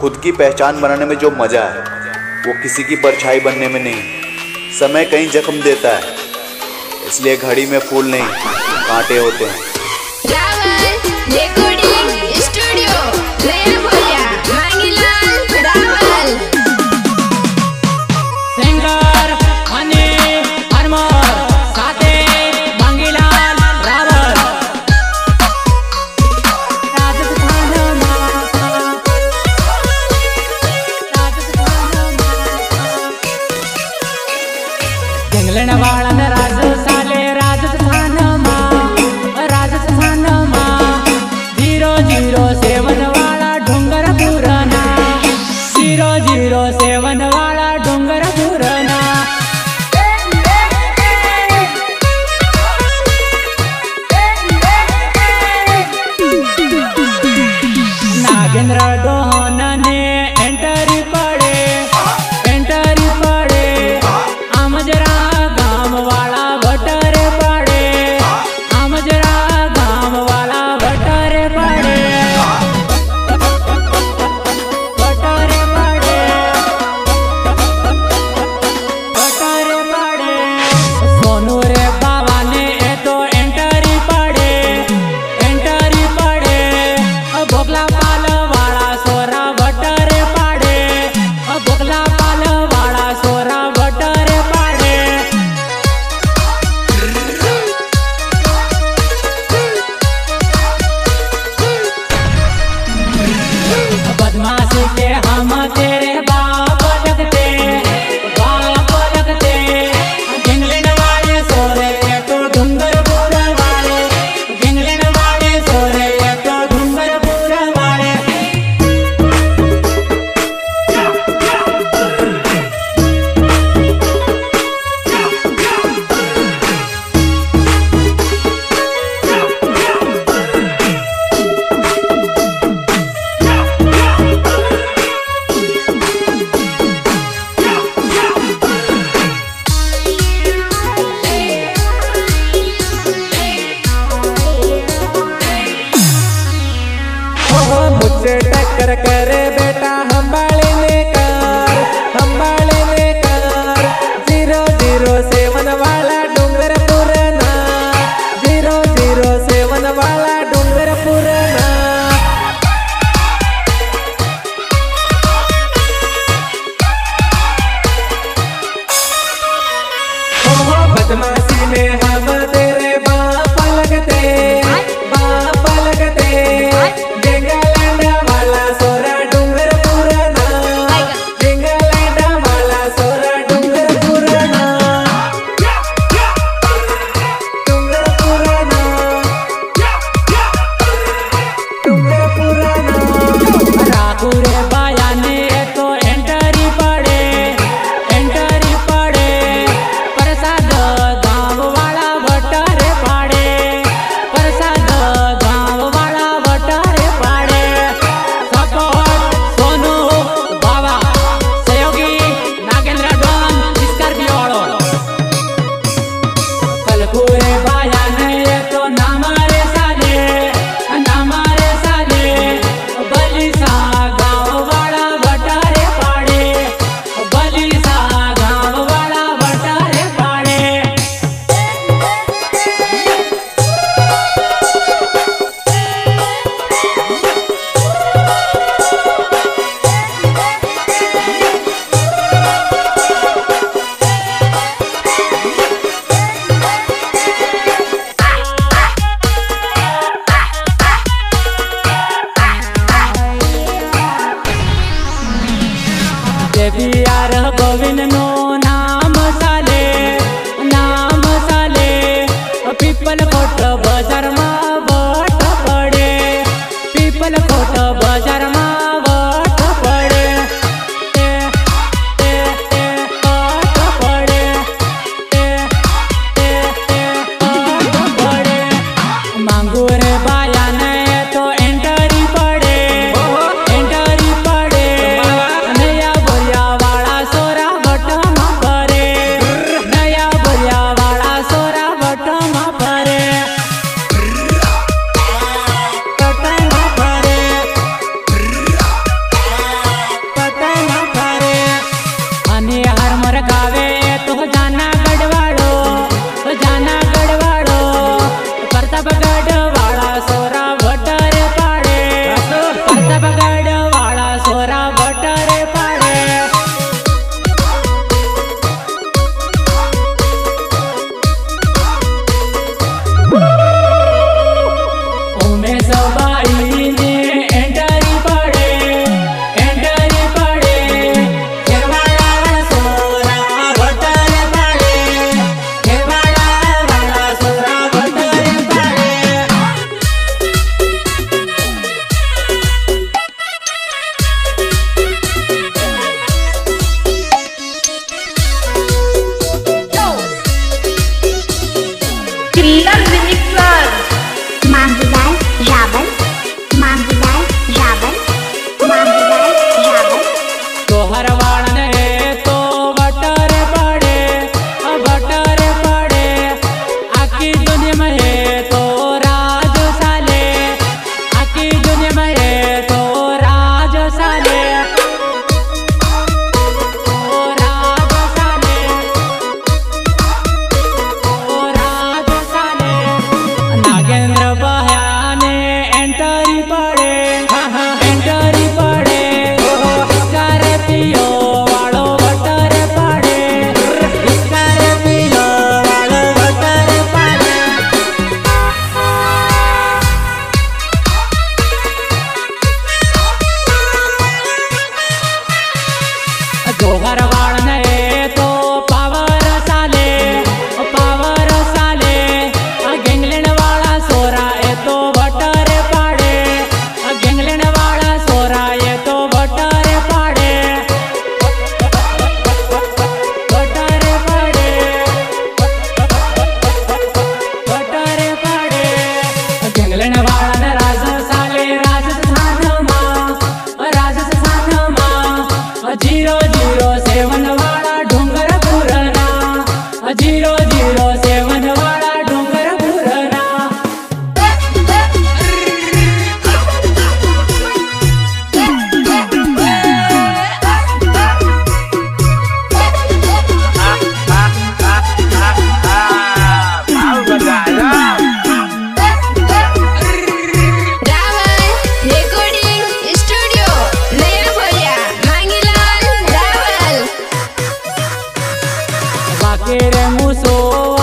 खुद की पहचान बनाने में जो मज़ा है, वो किसी की परछाई बनने में नहीं। समय कहीं जख्म देता है, इसलिए घड़ी में फूल नहीं, कांटे होते हैं। वाला loving and all. here when know quieren uso